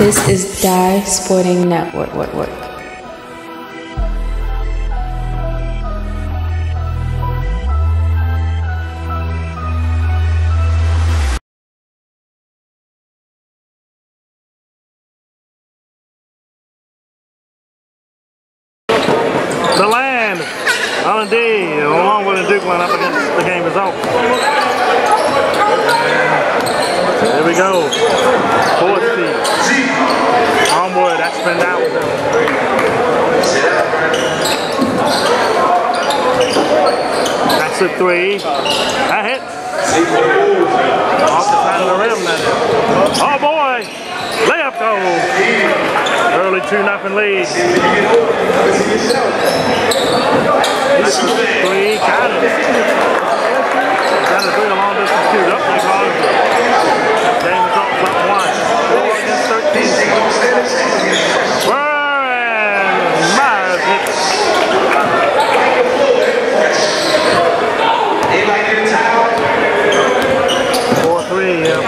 This is Dye Sporting Network. A three. That hits. Off the side of the rim. That oh boy! Layup goal. Early 2 nothing lead. Three, got it. Got a three, long distance shoot. Up they call. Game up, one. Four against 13. Warren Myers hits. Four, three, uh,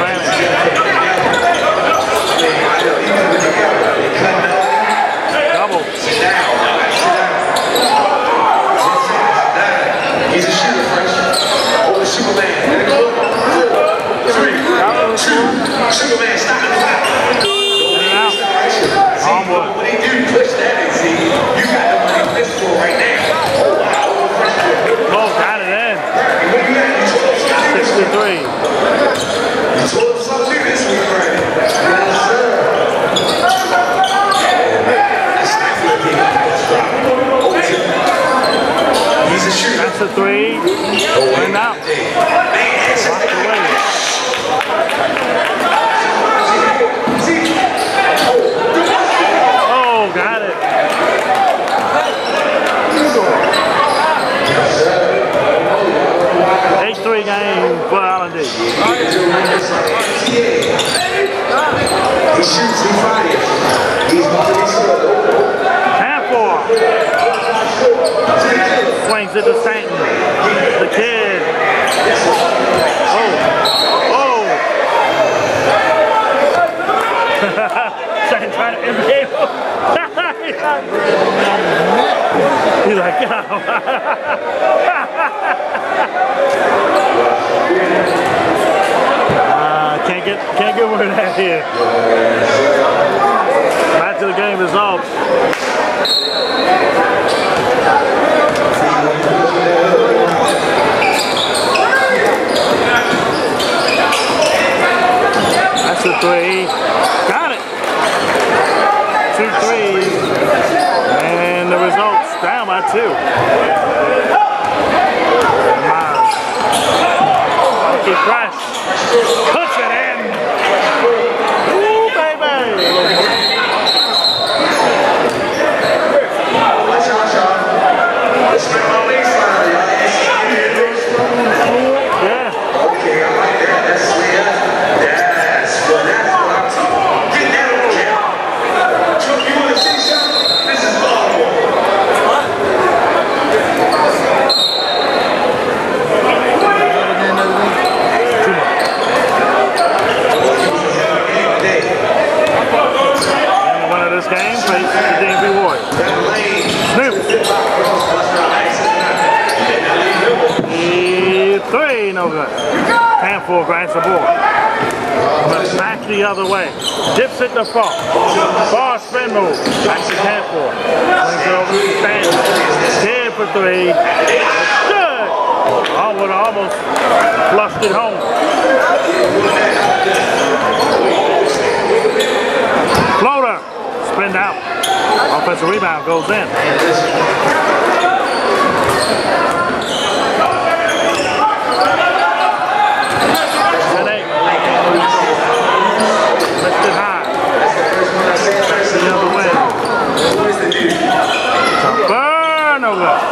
Double. He's a shooter, Fresh. Over Superman. Three, two, Superman, stop the clock. out. Onward. When they do push that, and see, you got the money this for right now. Oh, wow. Oh, got it in. And when you got these 12 shots, 63. you told us something this week, right? Yes, sir. That's not for the best drop. Over to He's a three. And out. Oh, got it. Eight three game for LND. He shoots, fires. He's about to be scored. Half four. Swings it to Stanton. The kid. Oh. Oh. Stanton trying to imitate. He's like, uh, can't get can't get word out here. Back to the game is results. That's a three. Got it. Two threes. And the results down by two. Warriors. Snoop. Three, no good. Handful grants the board. But back the other way. Dips it to far. Far spin move. Back to handful. Swings it over to for three. Good. Would almost flushed it home. Floater. Spinned out. Offensive rebound goes in. Burn over.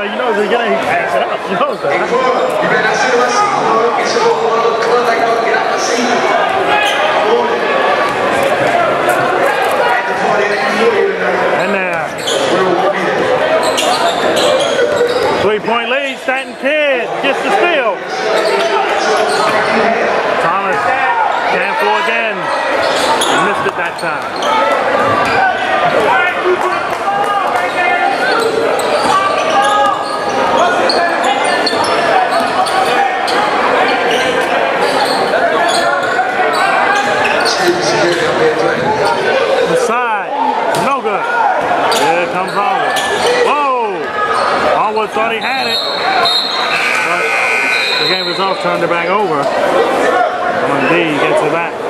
so you know they're going to pass it up. You know that. And uh, now, three point lead, Stanton kid, gets the steal. Thomas down again. Missed it that time. Charles turned the back over. And D gets it back.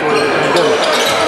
for the pandemic.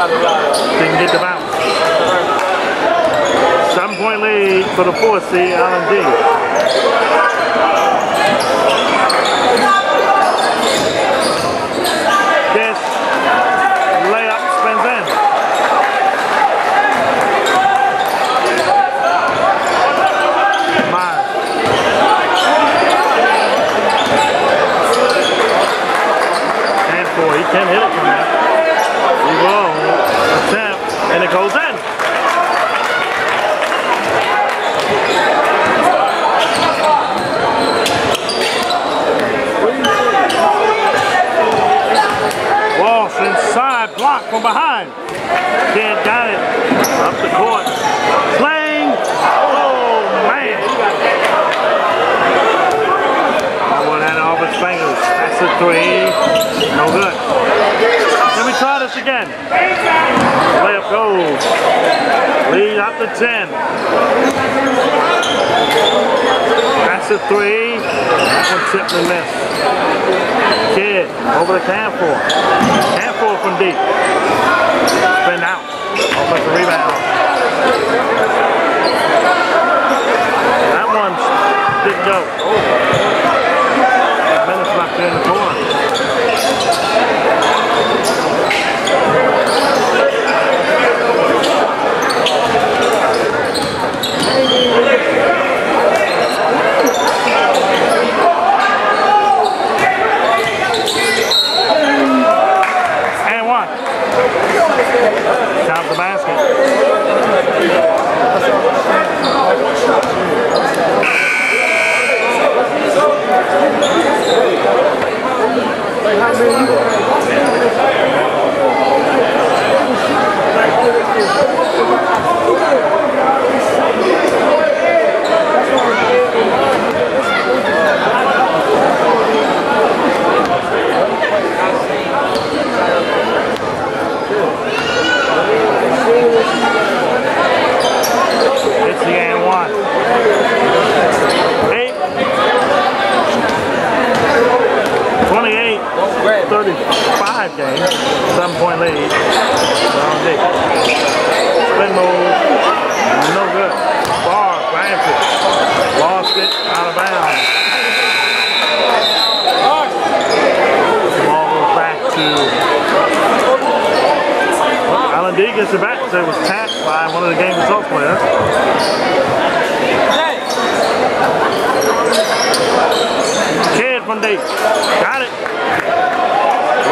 Didn't get the bounce. Seven point lead for the fourth seed, LND. This layup spins in. Miles. And four, he can't hit it from there. He will attempt, and it goes in. Walsh inside, block from behind. Kid got it. Up the court. Playing. Oh, man. That one had off his fingers. That's a three. No good. Let me try this again. Layup goes. Lead up to 10. That's a three. That one tipped and missed. Kid over the Canfor. Canfor from deep. Spin out. Offensive rebound. That one didn't go. Minutes left in the It back. Was tapped by one of the game results players. Kid from deep. Got it.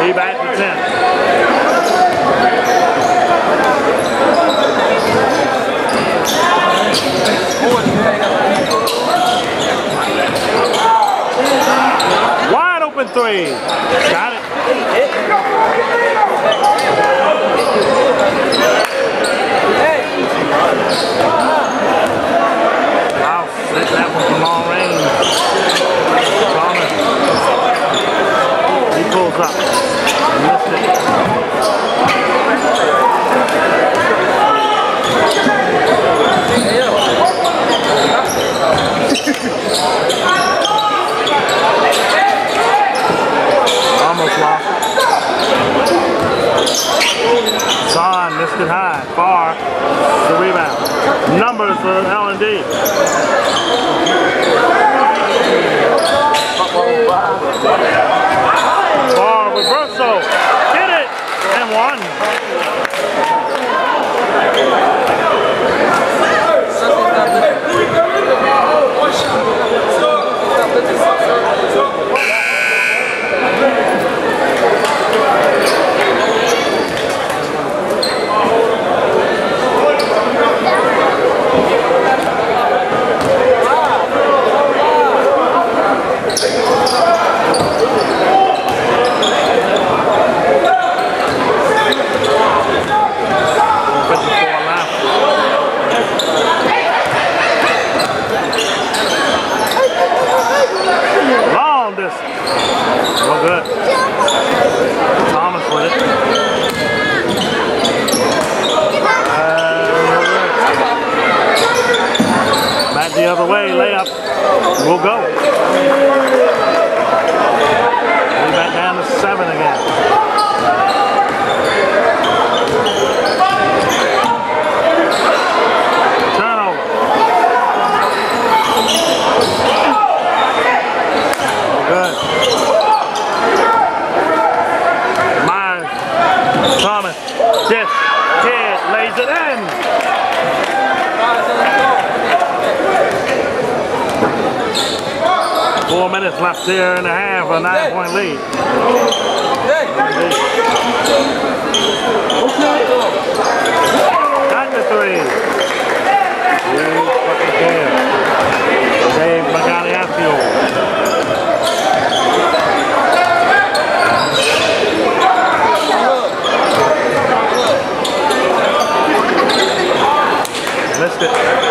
Lead back to 10. Wide open three. Got it. Yeah. One. minutes left here and a half, a nine-point lead. To three. Dave Missed it.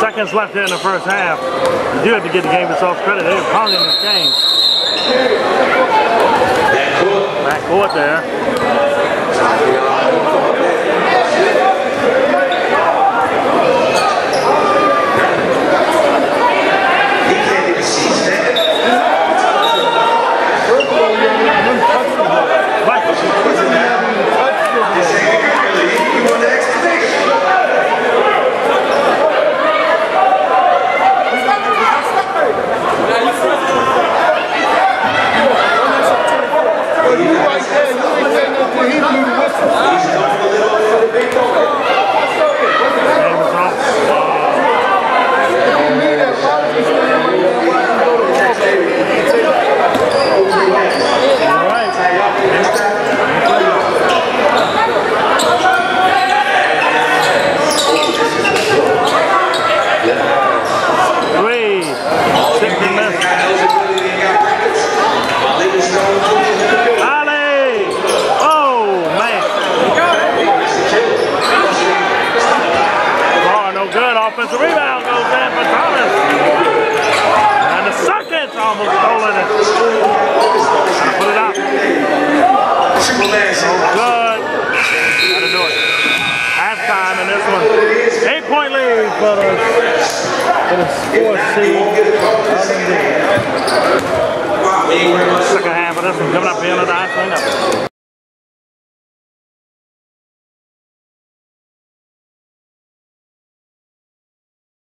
Seconds left there in the first half. You do have to give the game itself credit. They're pounding this game. Back court there. from coming up.